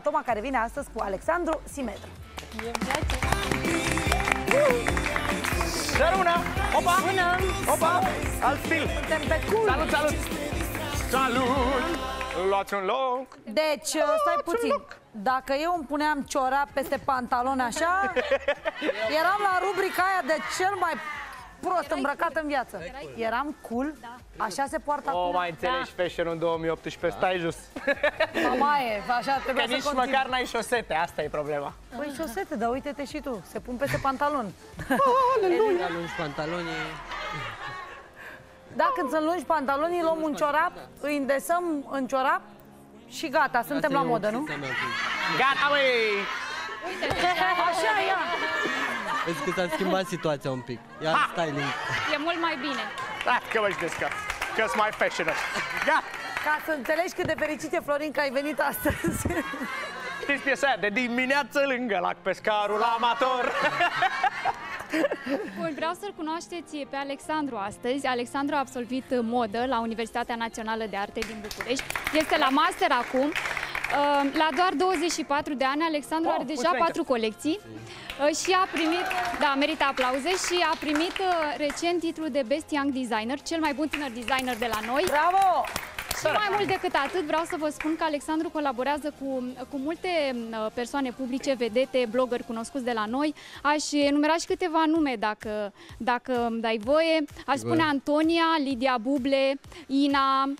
Toma care vine astăzi cu Alexandru Simetru. Săruna! Opa! Bună! Opa! Alt stil! Suntem pe cool! Salut, salut! Salut! Luați un loc! Deci, stai puțin. Dacă eu îmi puneam ciorap peste pantaloni așa, eram la rubrica aia de cel mai prost îmbrăcat în viață. Eram cool? Așa se poartă O, acum? mai înțelegi fashion în 2018, stai jos. Mamaie, așa Că trebuie să nici continui. măcar n-ai șosete, asta e problema. Păi șosete, dar uite-te și tu, se pun peste pantaloni. Aleluia! lungi pantalonii. Da, când sunt lungi pantalonii, luăm un ciorap, îi îndesăm în ciorap și gata, suntem la modă, nu? Gata, măi! Așa, ia! Vezi că s-a schimbat situația un pic. Ia styling. E mult mai bine. Da, că mă descas. că sunt mai fashionat. Gata! Ca să înțelegi cât de fericit e Florin că ai venit astăzi. Știți piesa aia? De dimineață lângă lac pescarul amator. Bun, vreau să-l cunoașteți pe Alexandru astăzi. Alexandru a absolvit modă la Universitatea Națională de Arte din București. Este la master acum. Uh, La doar 24 de ani, Alexandru Oh, are deja mulțumesc. patru colecții uh, și a primit, da, merită aplauze și a primit uh, recent titlul de Best Young Designer, cel mai bun tânăr designer de la noi. Bravo! Și mai mult decât atât, vreau să vă spun că Alexandru colaborează cu, cu multe uh, persoane publice, vedete, blogări cunoscuți de la noi. Aș enumera și câteva nume dacă, dacă îmi dai voie. Aș spune Antonia, Lidia Buble, Ina,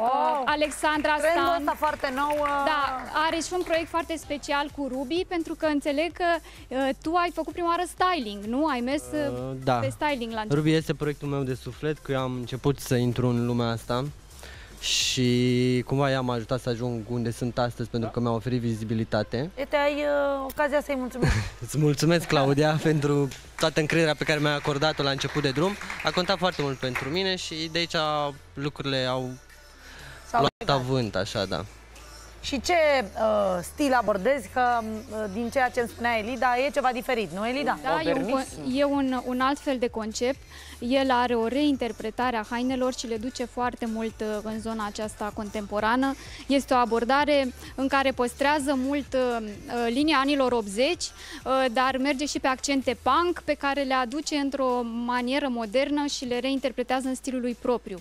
Oh. uh, Alexandra Trendul Stan. ăsta foarte nou. uh, Da, are și un proiect foarte special cu Ruby, pentru că înțeleg că uh, tu ai făcut prima oară styling, nu? Ai mers uh, Uh, da. pe styling la început. Ruby este proiectul meu de suflet, că eu am început să intru în lumea asta și cumva ea m-a ajutat să ajung unde sunt astăzi pentru că mi-a oferit vizibilitate. Uite, ai uh, ocazia să-i mulțumesc. Îți mulțumesc, Claudia, pentru toată încrederea pe care mi-ai acordat-o la început de drum. A contat foarte mult pentru mine și de aici lucrurile au Sau luat avânt, așa, da. Și ce uh, stil abordezi? Că uh, din ceea ce îmi spunea Elida, e ceva diferit, nu Elida? Da, e, un, Modernism. co- e un, un alt fel de concept. El are o reinterpretare a hainelor și le duce foarte mult uh, în zona aceasta contemporană. Este o abordare în care păstrează mult uh, uh, linia anilor 80, uh, dar merge și pe accente punk, pe care le aduce într-o manieră modernă și le reinterpretează în stilul lui propriu.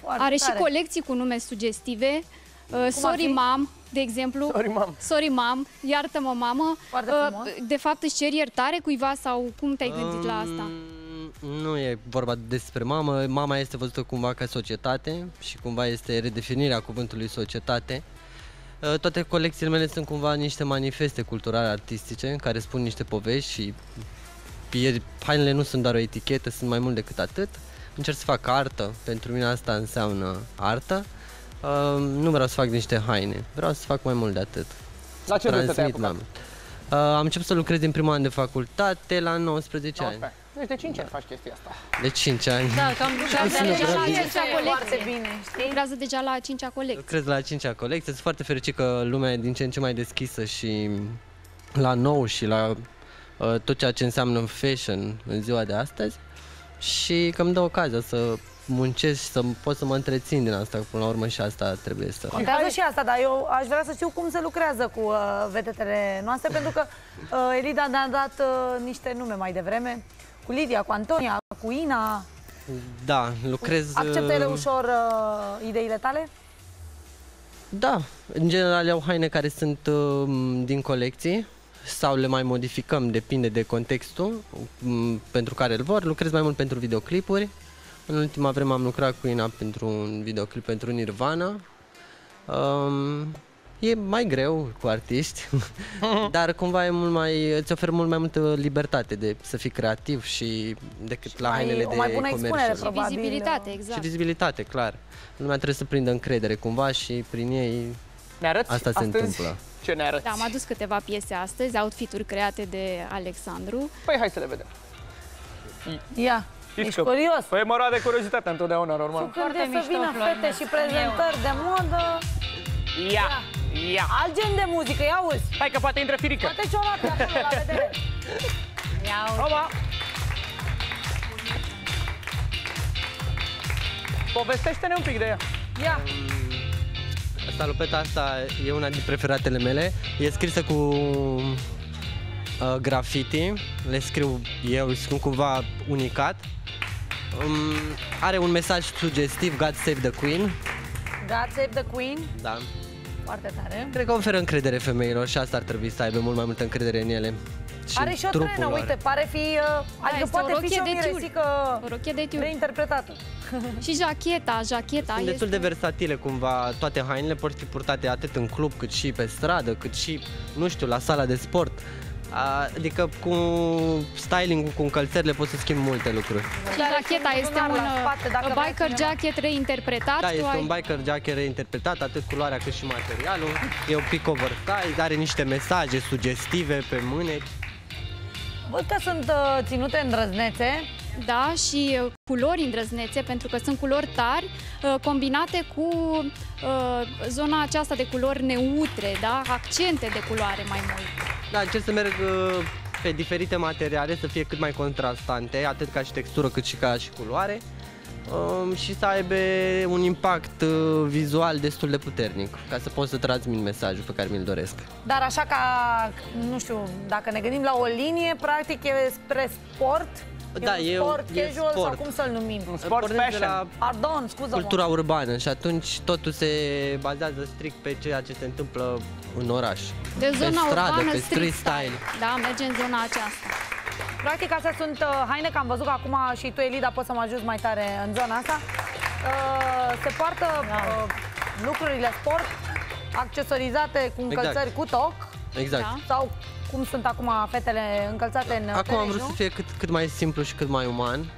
Foarte Are și tare. colecții cu nume sugestive. Uh, Sorry fi? Mam, de exemplu. Sorry, mam. Sorry, mam, iartă-mă, mamă. Foarte Uh, frumos. De fapt, își ceri iertare cuiva sau cum te-ai gândit la asta? Um, Nu e vorba despre mamă, mama este văzută cumva ca societate și cumva este redefinirea cuvântului societate. Uh, Toate colecțiile mele sunt cumva niște manifeste culturale artistice care spun niște povești și ieri, hainele nu sunt doar o etichetă, sunt mai mult decât atât. Încerc să fac artă, pentru mine asta înseamnă artă. Uh, nu vreau să fac niște haine, vreau să fac mai mult de atât. La ce vrei să te Transmit mai mult. Uh, am început să lucrez din primul an de facultate la 19 ani. Deci de 5 ani faci chestia asta. De 5 ani. Da, cam lucrează Puțină deja la a vreme. cincea Foarte colecție. bine, știi? Lucrează deja la a cincea colecție. Lucrez la a 5-a colecție. Sunt foarte fericit că lumea e din ce în ce mai deschisă și la nou și la uh, tot ceea ce înseamnă fashion în ziua de astăzi și că îmi dă ocazia să muncesc și să pot să mă întrețin din asta, că până la urmă și asta trebuie să... Contează și asta, dar eu aș vrea să știu cum se lucrează cu uh, vedetele noastre, pentru că uh, Elida ne-a dat uh, niște nume mai devreme. Cu Lidia, cu Antonia, cu Ina. Da, lucrez... Acceptă ele uh, ușor uh, ideile tale? Da, în general iau haine care sunt uh, din colecții sau le mai modificăm, depinde de contextul m, pentru care îl vor. Lucrez mai mult pentru videoclipuri. În ultima vreme am lucrat cu Ina pentru un videoclip pentru Nirvana. Um, e mai greu cu artiști, dar cumva e mult mai, îți oferă mult mai multă libertate de să fii creativ și decât la mai- hainele o de mai bună expunere, commercial. Și Probabil, vizibilitate, uh, Și exact. vizibilitate, clar. Lumea trebuie să prindă încredere cumva și prin ei Ne arăți Asta se astăzi întâmplă. Ce ne arăți? Da, am adus câteva piese astăzi, outfituri create de Alexandru. Păi hai să le vedem. Ia, Știți ești că- curios. Păi mă roade curiozitatea întotdeauna, normal. Când e să vină fete și prezentări de modă, Ia! Ia! alt gen de muzică, ia auzi. Hai că poate intră firică. Poate ciorapi acolo, la vedere. Ia auzi. Oba! Povestește-ne un pic de ea. Ia. Salopeta asta e una din preferatele mele. E scrisă cu uh, graffiti. Le scriu eu, sunt cumva unicat. Um, are un mesaj sugestiv, God Save the Queen. God Save the Queen. Da. Foarte tare. Cred că oferă încredere femeilor și asta ar trebui să aibă mult mai multă încredere în ele. Are și o trupul trenă, lor. uite, pare fi... Uh, adică este o poate fi rochie și o de tiul. miresică O rochie de tiul. reinterpretată. Și jacheta, jacheta Sunt destul este... de versatile cumva, toate hainele pot fi purtate atât în club cât și pe stradă, cât și, nu știu, la sala de sport. A, Adică cu styling cu încălțările poți să schimbi multe lucruri. Și jacheta un este buzunar un la spate, dacă uh, vrea biker cineva. jacket reinterpretat. Da, Tu este ai- un biker jacket reinterpretat, atât culoarea cât și materialul. E un pic oversize, are niște mesaje sugestive pe mâneci. Văd că sunt uh, ținute îndrăznețe. Da, și uh, culori îndrăznețe, pentru că sunt culori tari, uh, combinate cu uh, zona aceasta de culori neutre, da? accente de culoare mai mult. Da, încerc să merg uh, pe diferite materiale, să fie cât mai contrastante, atât ca și textură cât și ca și culoare. um, și să aibă un impact uh, vizual destul de puternic, ca să pot să transmit mesajul pe care mi-l doresc. Dar așa ca, nu știu, dacă ne gândim la o linie, practic e spre sport. Da, e e un un- sport e casual sau sport. cum să-l numim? Un sport Pornesc de fashion. la Pardon, scuză-mă. cultura urbană și atunci totul se bazează strict pe ceea ce se întâmplă în oraș. De pe zona stradă, urbană, pe street style. Da, merge în zona aceasta. Practic astea sunt uh, haine, că am văzut că acum și tu, Elida, poți să mă ajuți mai tare în zona asta. Uh, se poartă uh, lucrurile sport accesorizate cu încălțări Exact. cu toc Exact. Da. sau cum sunt acum fetele încălțate în Acum am tenis, vrut nu? să fie cât, cât mai simplu și cât mai uman.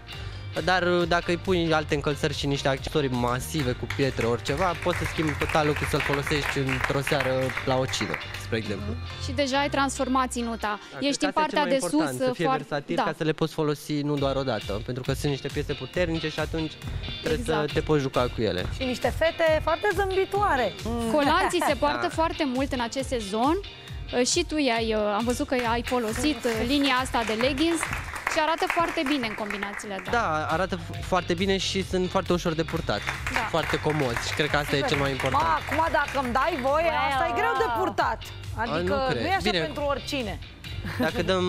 Dar uh, dacă îi pui alte încălțări și niște accesorii masive cu pietre, oriceva, poți să schimbi total lucrul să-l folosești într-o seară la o cină, spre exemplu. Și deja ai transformat ținuta. Da, cred Ești că în asta e partea cel mai de important, sus. să fie foarte... versatil da. ca să le poți folosi nu doar o dată, pentru că sunt niște piese puternice și atunci trebuie Exact. să te poți juca cu ele. Și niște fete foarte zâmbitoare. Colanții se poartă Da. foarte mult în acest sezon. Uh, Și tu i-ai, uh, am văzut că ai folosit uh, linia asta de leggings și arată foarte bine în combinațiile astea. Da, arată f- foarte bine și sunt foarte ușor de purtat. Da. Foarte comozi și cred că asta e cel mai important. Ma, acum dacă îmi dai voie, asta e greu de purtat. Adică nu nu, cred. e așa Bine. pentru oricine. Dacă dăm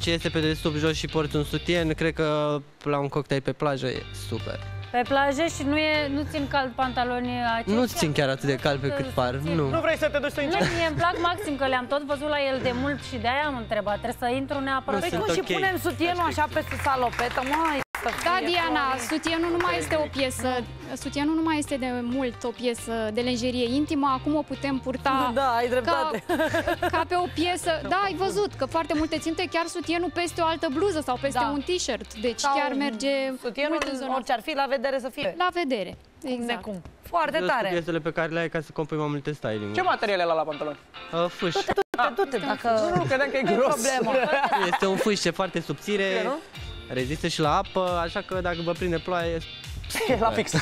ce este pe de sub jos și porți un sutien, cred că la un cocktail pe plajă e super. Pe plajă și nu, e, nu țin cald pantalonii aceștia? Nu țin chiar atât de cald pe cât par, nu. Nu vrei să te duci să Nu, intri? mie îmi plac maxim că le-am tot văzut la el de mult și de-aia am întrebat. Trebuie să intru neapărat. Păi sunt cum și ok. punem sutienul așa peste salopetă, mai să Da, fie Diana, Florin. sutienul nu mai este o piesă, sutienul nu mai este de mult o piesă de lenjerie intimă, acum o putem purta Da, ai ca, dreptate. ca pe o piesă. Da, ai văzut că foarte multe ținte chiar sutienul peste o altă bluză sau peste Da. un t-shirt, deci Sau chiar merge Sutienul, mult în zona orice ar fi, la vedere să fie. La vedere. Cum de Exact. cum. Foarte Jos cu tare. piesele pe care le ai ca să compui mai multe styling. Ce materiale la la pantaloni? Uh, fâș. Du-te, du-te, dacă... Nu, nu, credeam că e nu e gros. problemă. Este un fâș foarte subțire, Bine, nu? Rezistă și la apă, așa că dacă vă prinde ploaie, E la fix. A,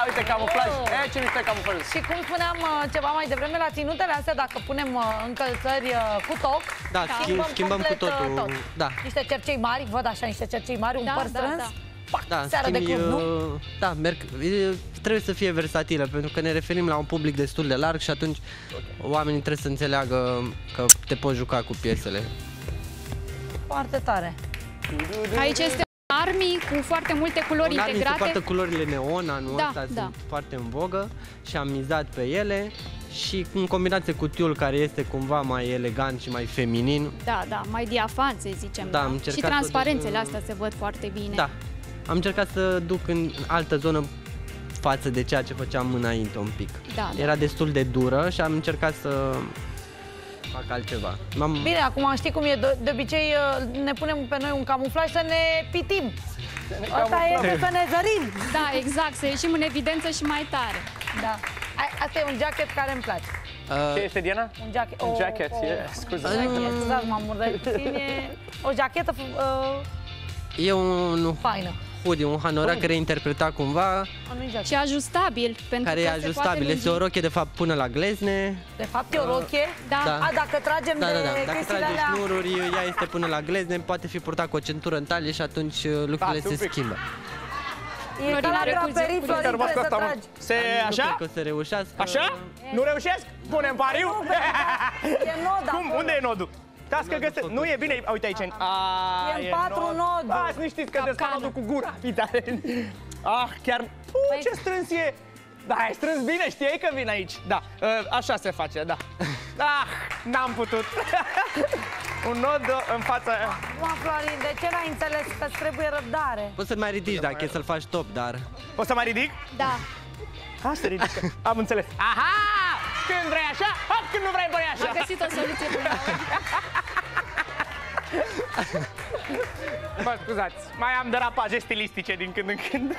uite, camuflaj. E, ce mișto e camuflaj. Și cum spuneam uh, ceva mai devreme, la ținutele astea, dacă punem uh, încălțări uh, cu toc, da, schimb, schimbăm cu complet, uh, totul. tot. Da, Niște cercei mari, văd așa, niște cercei mari, un Da, păr da, strâns, da. pac, da, seara de schimbi, club, nu? uh, Da, merg, e, trebuie să fie versatilă, pentru că ne referim la un public destul de larg și atunci oamenii trebuie să înțeleagă că te poți juca cu piesele. Foarte tare. Aici este un army cu foarte multe culori În armi se integrate. poartă culorile neon, anul Da, ăsta da. sunt foarte în vogă și am mizat pe ele și în combinație cu tiul care este cumva mai elegant și mai feminin, Da, da, mai diafan, să zicem. Da, Da, am Și încercat să transparențele duc, astea se văd foarte bine. da, am încercat să duc în altă zonă față de ceea ce făceam înainte un pic. Da, da. Era destul de dură și am încercat să fac altceva. M-am... Bine, acum știi cum e, de, de obicei uh, ne punem pe noi un camuflaj să ne pitim. Asta e de să ne zărim. Da, exact, să ieșim în evidență și mai tare. Da. Ai- Asta e un jacket care îmi place. Ce Uh, este, Diana? Un jacket. Un o- jacket, o- e, scuze. Un jacket, scuzați, m-am murdărit puțin. E o jachetă uh, e un faină. Hoodie, un hanorac reinterpretat cumva, Nu jacket. Și ajustabil, pentru care că e se poate ajustabil. Este o lungi. rochie de fapt până la glezne. De fapt e o rochie. Da. Da. A, dacă tragem Da, de da, da. Dacă chestiile trage alea... șnururi, ea este până la glezne, poate fi purtat cu o centură în talie și atunci uh, lucrurile Stați un se pic. schimbă. E ca la Florin, draperii, recurge- Florin, Rămas cu trebuie să asta, mă. tragi. Se Nu așa? cred că o să reușească. Așa? Nu reușesc? Punem pariu? E nod Cum? acolo. Unde e nodul? Las că găsesc. Nu e bine. Uite aici. A, E în patru nod. noduri. Ba, nu știți că desfac Capcană. nodul cu gura. Uite. Ah, chiar... Puh, ce strâns e. Da, ai strâns bine, știai că vin aici. Da, ă, așa se face, da. Ah, n-am putut. Un nod în fața... Mă, Florin, de ce n-ai înțeles că îți trebuie răbdare? Poți să-l mai ridici dacă e să-l faci top, dar... Poți să mai ridic? Da. Ha, se ridică. Am înțeles. Aha! Când vrei așa, hop, când nu vrei, băi așa. Am găsit o soluție până la urmă. Mă scuzați, mai am derapaje stilistice din când în când.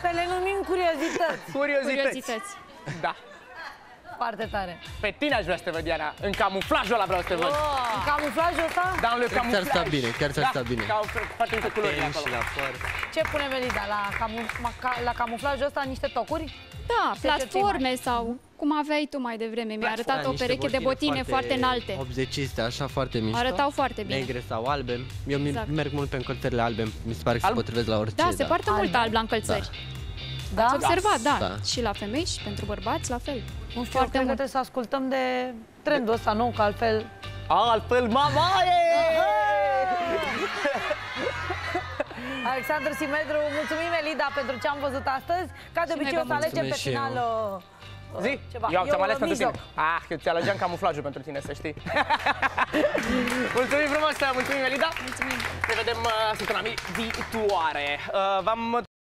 Să le numim curiozități. Curiozități. Curiozități. Da. Foarte tare. Pe tine aș vrea să te văd, Diana. În camuflajul ăla vreau să te văd. În camuflajul ăsta? Da, în Cred că ți-ar sta camuflaj. bine, chiar ți-ar da, sta bine. Ca foarte multe culori Ten acolo. și la păr. Ce pune Melida? La, camu, ma- ca, la camuflajul ăsta niște tocuri? Da, ce platforme sau cum aveai tu mai devreme. Mi-a arătat Da, o niște pereche de botine foarte înalte. 80 așa foarte mișto. Arătau foarte bine. Negre sau albe. Eu mi- Exact. merg mult pe încălțările albe, mi se pare că Alb? se potrivesc la orice. Da, se poartă mult alb la încălțări. Da? Ați observat, da. Da. Și la femei și pentru bărbați, la fel. Nu știu, Foarte eu cred că mult. trebuie să ascultăm de trendul ăsta nou, că altfel... Altfel, mama e! Alexandru Simedru, mulțumim Elida pentru ce am văzut astăzi. Ca de Și obicei noi o vă să alegem pe mulțumesc și final eu. uh, uh, Zi, ceva. eu ți-am ales uh, pentru tine. mijloc. Ah, că ți-alegeam camuflajul pentru tine, să știi. mulțumim frumos, mulțumim Elida. Mulțumim! Ne vedem uh, săptămâna viitoare. Uh, v-am